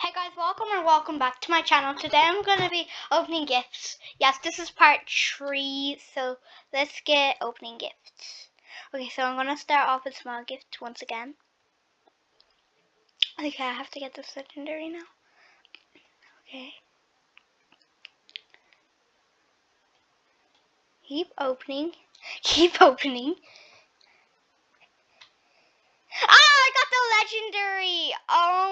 Hey guys, welcome or welcome back to my channel. Today I'm going to be opening gifts. Yes, this is part 3, so let's get opening gifts. Okay, so I'm going to start off with small gifts once again. Okay, I have to get this legendary now. Okay. Keep opening. Keep opening. Ah, I got the legendary. Oh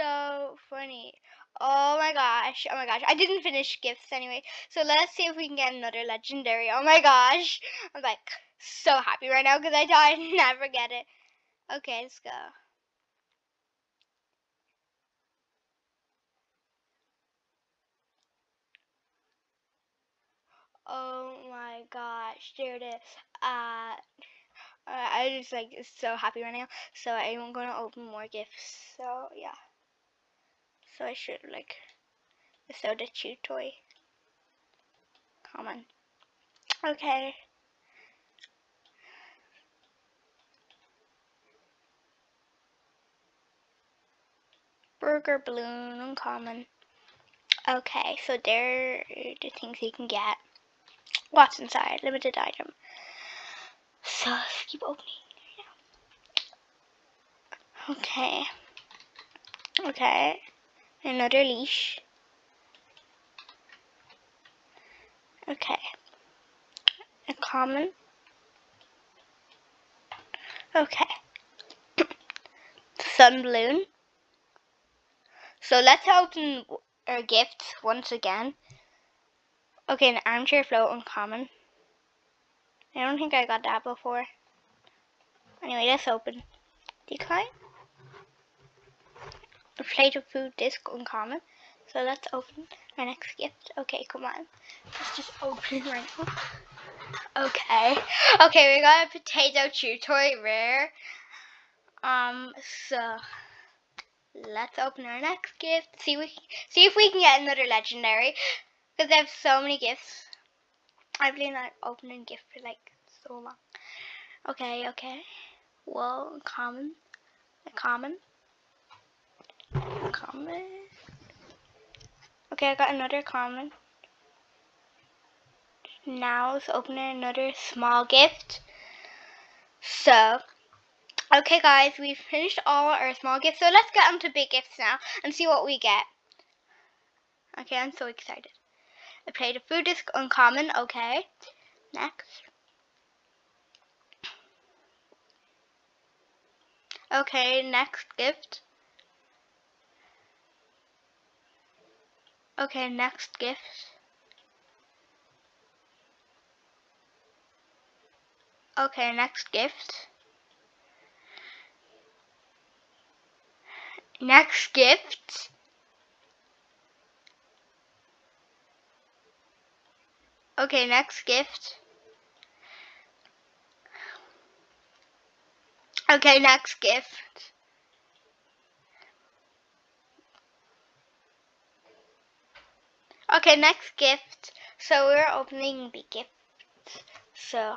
so funny. Oh my gosh. Oh my gosh. I didn't finish gifts anyway. So let's see if we can get another legendary. Oh my gosh. I'm like so happy right now because I thought I'd never get it. Okay, let's go. Oh my gosh, there it is. Uh, I just like so happy right now. So I'm gonna open more gifts. So yeah. So I should like the soda chew toy. Common. Okay. Burger balloon uncommon. Okay, so there are the things you can get. What's inside? Limited item. So let's keep opening. Okay. Okay. Another leash. Okay. A common. Okay. Sun balloon. So let's open our gifts once again. Okay, an armchair float uncommon. I don't think I got that before. Anyway, let's open. Decline. A plate of food disc uncommon. So let's open our next gift. Okay, come on. Let's just open right now. Okay. Okay, we got a potato chew toy rare. Um, so let's open our next gift. See we see if we can get another legendary. Because I have so many gifts. I've been like opening gift for like so long. Okay, okay. Well, common, A common, common. Okay, I got another common. Now let's open another small gift. So, okay guys, we've finished all our small gifts. So let's get on to big gifts now and see what we get. Okay, I'm so excited. A plate of food is uncommon. Okay. Next. Okay, next gift. Okay, next gift. Okay, next gift. Next gift. Okay, next gift. Okay, next gift. Okay, next gift. So we're opening the gifts. So,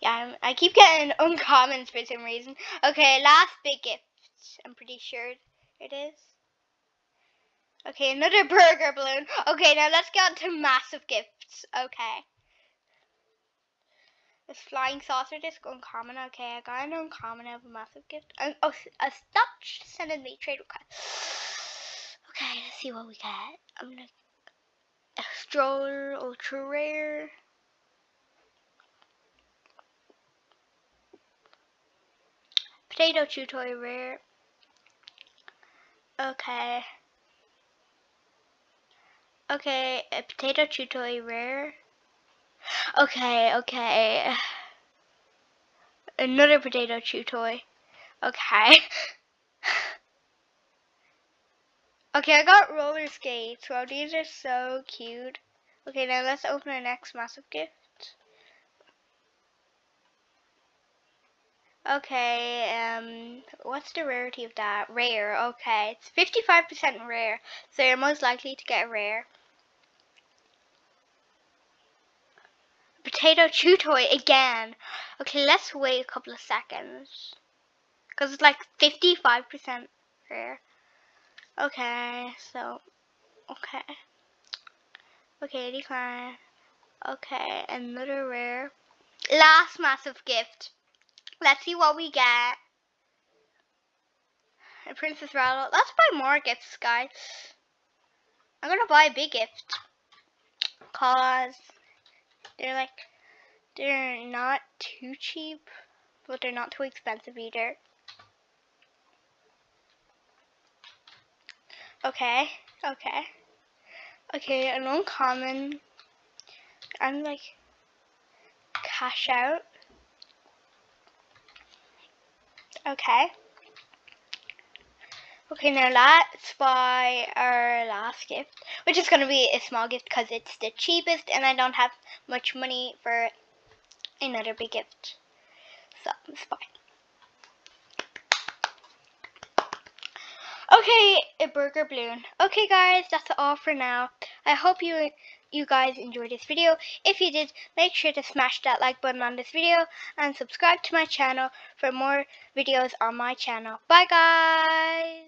yeah, I'm, i keep getting uncommons for some reason. Okay, last big gift. I'm pretty sure it is. Okay, another burger balloon. Okay, now let's get on to massive gifts. Okay. This flying saucer disc uncommon. Okay, I got an uncommon. Have a massive gift. Um, oh, a stop sending me trade request. Okay, let's see what we get. I'm gonna a stroller ultra rare. Potato chew toy rare. Okay. Okay, a potato chew toy rare. Okay, okay. Another potato chew toy. Okay. okay, I got roller skates. Wow, these are so cute. Okay, now let's open our next massive gift. Okay, um, what's the rarity of that? Rare, okay. It's 55% rare, so you're most likely to get a rare. Potato chew toy again. Okay, let's wait a couple of seconds. because it's like 55% rare. Okay, so, okay. Okay, decline. Okay, another rare. Last massive gift. Let's see what we get. A Princess Rattle. Let's buy more gifts, guys. I'm gonna buy a big gift. Cause they're like, they're not too cheap, but they're not too expensive either. Okay, okay. Okay, an uncommon. I'm like, cash out. Okay. Okay, now let's buy our last gift, which is going to be a small gift because it's the cheapest and I don't have much money for another big gift. So, let's buy. Okay, a burger balloon. Okay guys, that's all for now. I hope you you guys enjoyed this video. If you did, make sure to smash that like button on this video and subscribe to my channel for more videos on my channel. Bye guys!